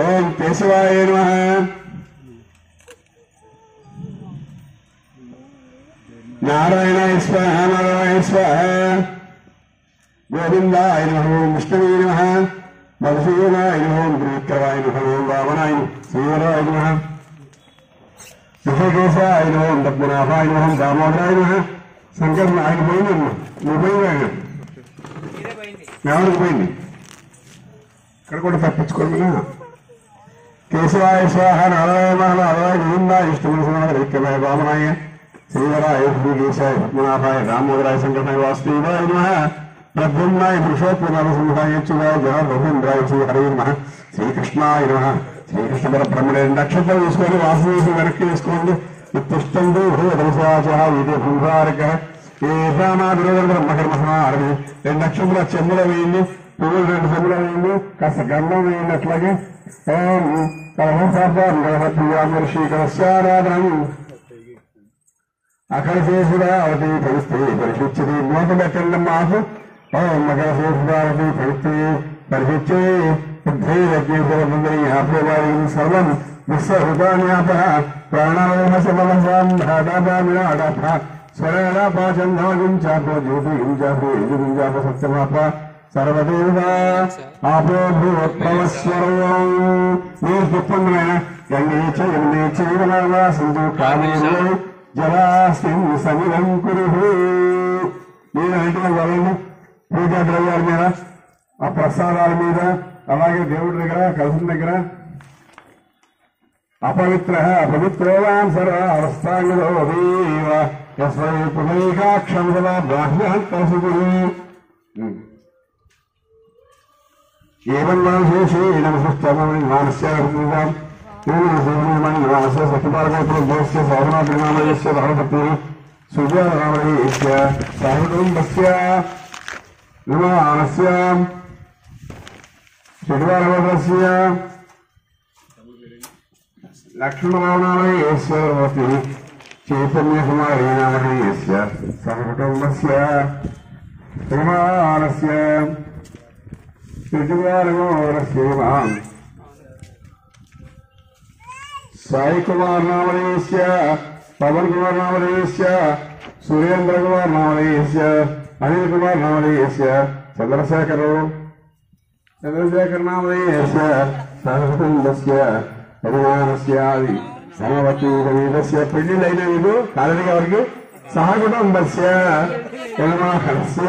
ఓం కేశవాయ నమ నారాయణాయ స్వాహ నారాయణ స్వాహ గోవిందాయ నమ ఓం విష్ణువే నమ మధుసూదనాయ నమ ఓం త్రివిక్రమాయ నమ ఓం వామనాయ శ్రీవరాయ నమ ఋషికేశాయ నమ ఓం పద్మనాభాయ నమ ఓం దామోదరాయ నమ శంకర్ ఆయన పోయిందమ్మా నువ్వు పోయింది ఆయన ఎవరికి పోయింది ఇక్కడ కూడా తప్పించుకోమన్నా కేశవాయ స్వాహ నారాయణ మహన అరవై గోవింద ఇష్టమైన ఐక్యమయ వామనాయ శ్రీవరాయ శ్రీ కేశాయ పద్మనాభాయ రామోదరాయ సంఘటన వాసుదేవాయ నమ. ప్రద్యుమ్నాయ పురుషోత్తమ సంహాయ జన రఘుంద్రాయ శ్రీ హరి నమ. శ్రీకృష్ణాయ నమ. శ్రీకృష్ణ పరబ్రహ్మణే నక్షత్రం వేసుకొని వాసుదేవి వెనక్కి వేసుకోండి. తిష్టంతు భూదృశాచ ఇది భూభారక ఏ బ్రహ్మకర్మ సమారభి రెండు నక్షత్రాల చెమ్ముల వేయండి. पूर्ण हमलाएँगे ಕಸಗಮವೇನ ತ್ಲಗೆ ಓಂ ಪರಮಸರ್ವಶ್ರೀಕರಸ್ಯಾರಾಧಂ ಅಕಲಶೇಷುರಾವತಿ ಪರಿಸ್ಥಿತಿ ಪರಿಶುಚ್ಯತೆ ಮೋದಲಕಲ್ಲಂ ಆಸು ಓಂ ಅಕಲಶೇಷುರಾವತಿ ಪರಿಸ್ಥಿತಿ ಪರಿಶುಚ್ಯೆ ಸಿದ್ಧೈರಜ್ಞೇಶ್ವರಮಂದರೀಹಾಪ್ಯವಾಯಂ ಸರ್ವಂ ವಿಶ್ವಹೃತಾನ್ಯಾಪಃ ಪ್ರಾಣಾಯಾಮ ಸಮಲಸಾಂ ಧಾತಾಪಾಮಿಡಾಢಾಪ ಸ್ವರೇಡಾಪ ಚಂದಾಗಿಂ ಚಾಪ ಜ್ಯೋತಿಗಿಂ ಚಾಪ ಯಜುಗಿಂ ಚಾಪ ಸತ್ಯಮಾಪ సర్వదేవ ఆపోభూత్వస్వరం నీ గొప్పమైన గణేచ యమునేచ విలావాసంతో కామేన జలాసిం సమిరం కురు నేను అంటే వాళ్ళని మీద ఆ ప్రసాదాల మీద అలాగే దేవుడి దగ్గర కలసం దగ్గర. అపవిత్ర అపవిత్రోవాం సర్వావస్థాంగోదేవ యస్వై పునైకాక్షం సదా బాహ్యాంతసు ഏവന്മാശേഷേ നമസ്തമനിവാനസ്യാഹം സഖിപാർഗോത്രദ്വയസ്യ സഹനാഭിമാനയസ്യ ധാരണപത്നി സൂര്യാമണയസ്യ സാഹികുടുംബസ്യ നമാനസ്യ ഷഡ്വാരവസ്യ ലക്ഷ്മണനാമയസ്യ ചൈതന്യകുമാരീനാമയസ്യ സഹകുടുംബസ്യ നമാനസ്യ శనివారవదస్య లక్ష్మణరామనామయస్యవతి చైతన్యకుమారీ నామధేయస్య సహకుటుంబస్య విమానస్య శనివారవరస్యమాం సాయి కుమార్ నామధేయస్య పవన్ కుమార్ నామధేయస్య సురేంద్ర కుమార్ నామధేయస్య అనిల్ కుమార్ నామధేయస్య చంద్రశేఖరు చంద్రశేఖర్ నామధేయస్య సహకుటుంబస్య పరిమాణస్యాది సమవతి గణీతస్య పెళ్లిళ్ళైన మీకు కాలనీ గారికి సహకుటుంబస్య యజమానస్య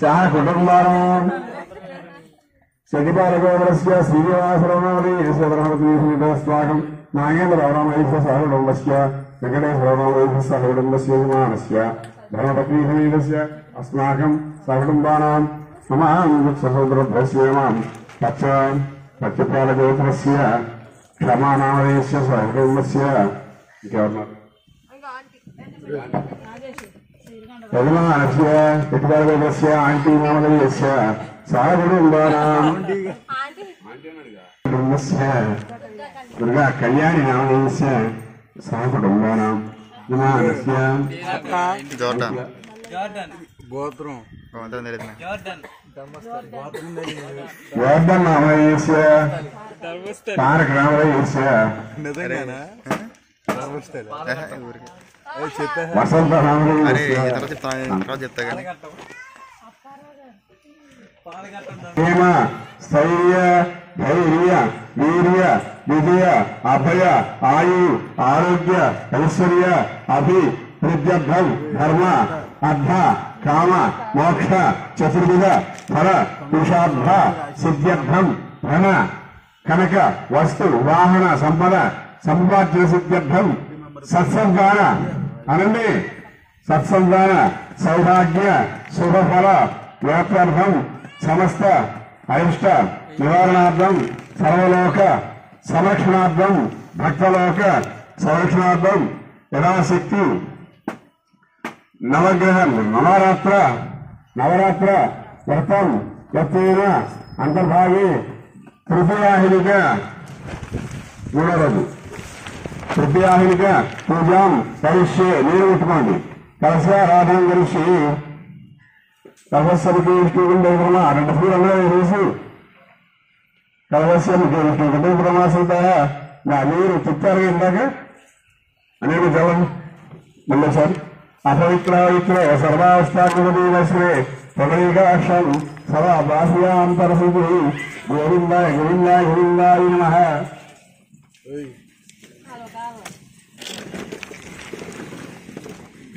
సహకుటుంబానం శనిపాలగోదరస్య శ్రీనివాసరామేశ్వర బ్రహ్మతీస్వాగం నాగేంద్రరామేశ్వర సహకుటుంబస్య వెంకటేశ్వరరామేశ్వర సహకుటుంబస్య యజమానస్య ధర్మపత్నీసమేతస్య అస్మాకం సహకుటుంబానాం మమాం సహోదరభ్యస్య మాం పచ్చ పచ్చపాలగోత్రస్య క్షమానామదేశ్య సహకుటుంబస్య ఇంకెవరున్నారు యజమానస్య పితృగోత్రస్య ఆంటీ నామదేశ్య సహకుటుంబానాం కుటుంబస్య దుర్గా కళ్యాణి నామదేశ్య సహకుటుంబానాం యజమానస్య జోర్డాన్ జార్డన్ గోత్రం గోత్రం తెలియదు జార్డన్ వర్ధన్ నామదేశ్య తారక నామదేశ్య నిజంగానా ధర్మస్థల ఊరికి అది చెప్పే వసంత అరే నామదేశ్య ఈ తర్వాత చెప్తాను తర్వాత చెప్తా కానీ హేమ స్థైర్య ధైర్య వీర్య విజయ అభయ ఆయు ఆరోగ్య ఐశ్వర్య అభి ప్రత్యర్థం ధర్మ అర్థ కామ మోక్ష చతుర్విధ ఫల పురుషార్థ సిద్ధ్యర్థం ధన కనక వస్తు వాహన సంపద సంపాద్య సిద్ధ్యర్థం సత్సంతాన అనండి. సత్సంధాన సౌభాగ్య శుభఫల వ్యాప్యార్థం సమస్త అయిష్ట నివారణార్థం సర్వలోక సంరక్షణార్థం భక్తలోక సంరక్షణార్థం యథాశక్తి నవగ్రహ నవరాత్ర నవరాత్ర వ్రతం ఎత్తైన అంతర్భాగి తృతీయాహినిక మూడో ಪ್ರತ್ಯಾಹಿನಿಕ ಪೂಜಾಂ ಕರಿಷ್ಯೆ ನೀರು ಉಟ್ಕೊಂಡು ಕೆಲಸ ರಾಧಾಂ ಕರಿಷ್ಯೆ ತಪಸ್ಸರಿಗೆ ಇಷ್ಟುಕೊಂಡು ಎರಡು ಫೂಲ್ ಅಂದ್ರೆ ಇರಿಸಿ ತಪಸ್ಸರಿಗೆ ಇಷ್ಟುಕೊಂಡು ಪ್ರಮಾಸದ ನಾ ನೀರು ತುತ್ತಾರಿಗೆ ಇದ್ದಾಗ ಅನೇಕ ಜಲಂ ನಮ್ಮ ಸರ್ ಅಪವಿತ್ರ ಪವಿತ್ರ ಸರ್ವಾವಸ್ಥಾಶ್ರೇ ಪ್ರಗಣಿಕಾಕ್ಷಂ ಸದಾ ಬಾಹ್ಯಾಂತರಸಿದು ಗೋವಿಂದ ಗೋವಿಂದ ಗೋವಿಂದ ನಮಃ